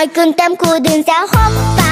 Noi cântăm cu dânsea pa!